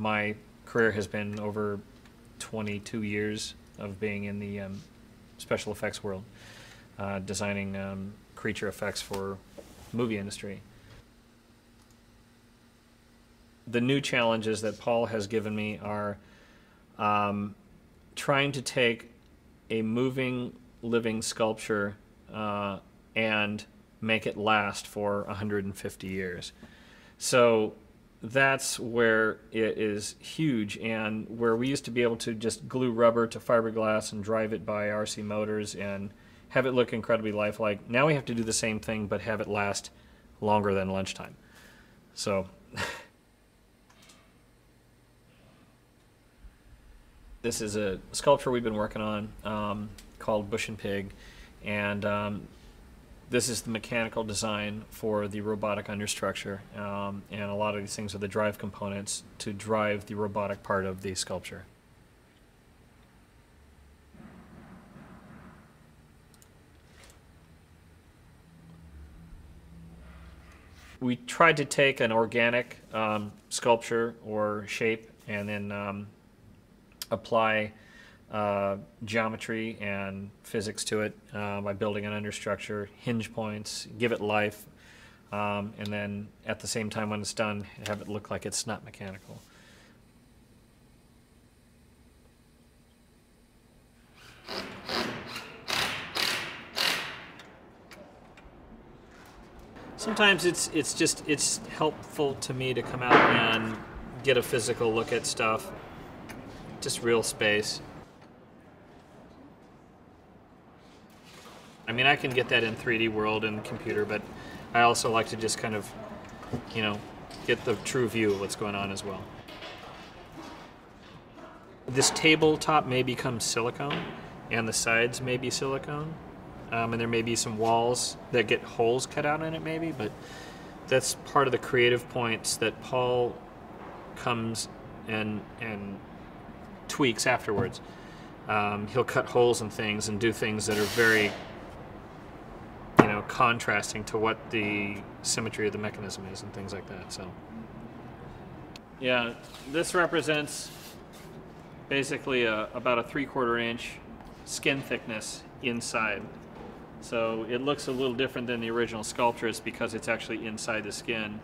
my career has been over 22 years of being in the um, special effects world, uh, designing um, creature effects for movie industry. The new challenges that Paul has given me are um, trying to take a moving, living sculpture uh, and make it last for 150 years. So that's where it is huge and where we used to be able to just glue rubber to fiberglass and drive it by RC motors and have it look incredibly lifelike. Now we have to do the same thing but have it last longer than lunchtime. So this is a sculpture we've been working on um, called Bush and Pig and um, this is the mechanical design for the robotic understructure, um, and a lot of these things are the drive components to drive the robotic part of the sculpture. We tried to take an organic um, sculpture or shape and then um, apply uh, geometry and physics to it uh, by building an understructure, hinge points, give it life, um, and then at the same time when it's done, have it look like it's not mechanical. Sometimes it's it's just it's helpful to me to come out and get a physical look at stuff, just real space. I mean, I can get that in 3D world and computer, but I also like to just kind of, you know, get the true view of what's going on as well. This tabletop may become silicone, and the sides may be silicone, um, and there may be some walls that get holes cut out in it maybe, but that's part of the creative points that Paul comes and and tweaks afterwards. Um, he'll cut holes in things and do things that are very contrasting to what the symmetry of the mechanism is and things like that. So, yeah, this represents basically a, about a three quarter inch skin thickness inside. So it looks a little different than the original sculpture. It's because it's actually inside the skin.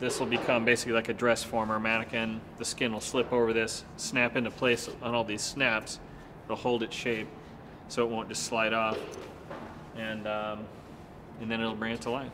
This will become basically like a dress former mannequin. The skin will slip over this, snap into place on all these snaps. It'll hold its shape so it won't just slide off and um, and then it'll bring it to life.